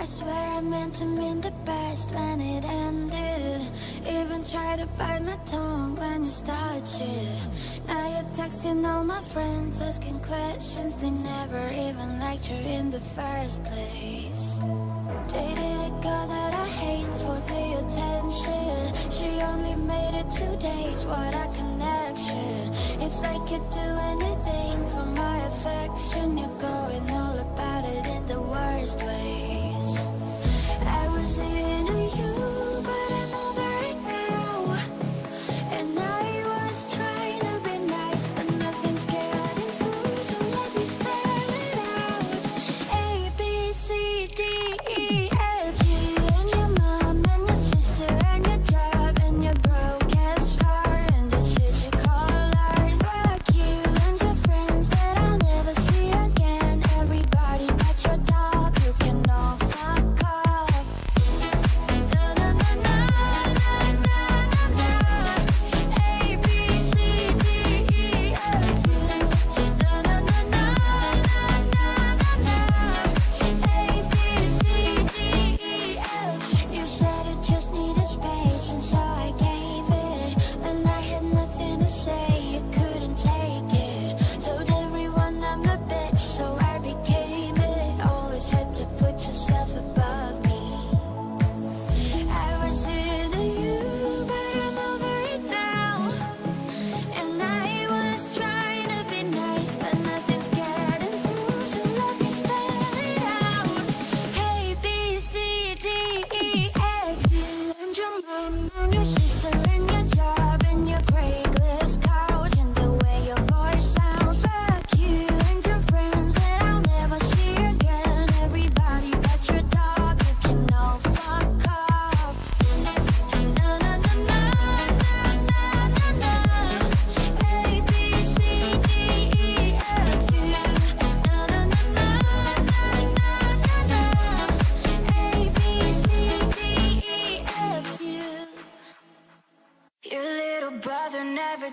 I swear I meant to mean the best when it ended. Even tried to bite my tongue when you started. Now you're texting all my friends asking questions They never even liked you in the first place. Dated a girl that I hate for the attention. She only made it two days, what a connection. It's like you do anything for my affection. You're going all about it in the worst way.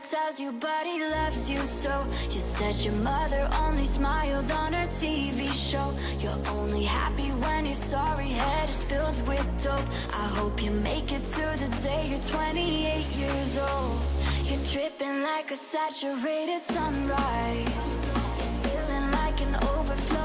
tells you but he loves you so. You said your mother only smiled on her TV show. You're only happy when your sorry head is filled with dope. I hope you make it to the day you're 28 years old. You're dripping like a saturated sunrise. You're feeling like an overflow.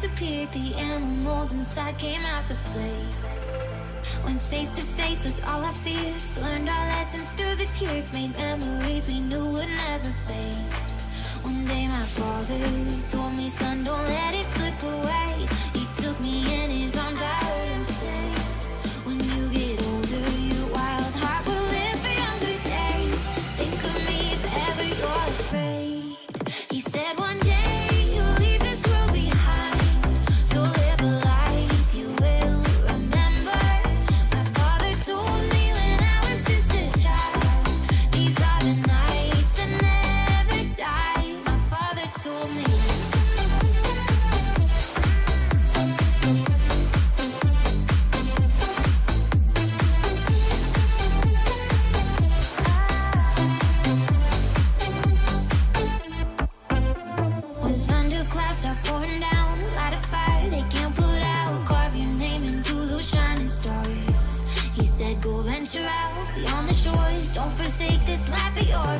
Disappeared, the animals inside came out to play. Went face to face with all our fears, learned our lessons through the tears, made memories we knew would never fade. One day my father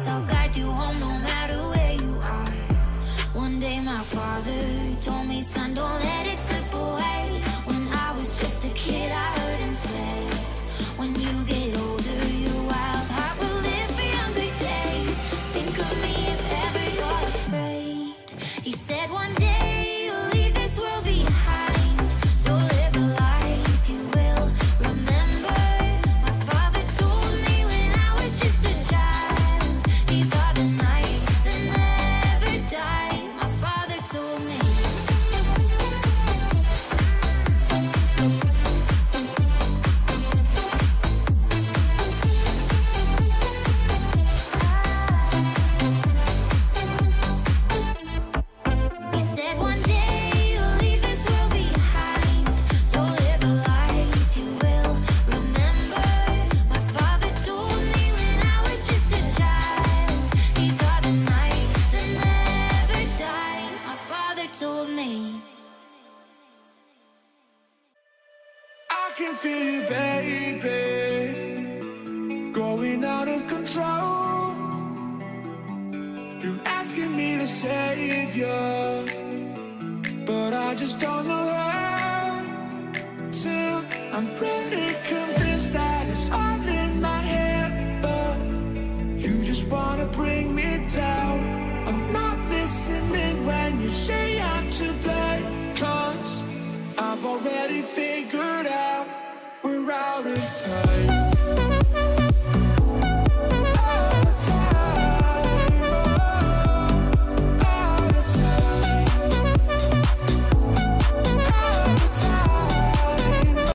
life. I'll guide you home no matter where you are. One day my father told me, Son, don't let it slip away. When I was just a kid, I heard him say, When you get older, your wild heart will live for younger days. Think of me if ever you're afraid. He said one day You're asking me to save you, but I just don't know how to. I'm pretty convinced that it's all in my head, but you just wanna bring me down. I'm not listening when you say I'm to blame, cause I've already figured out we're out of time.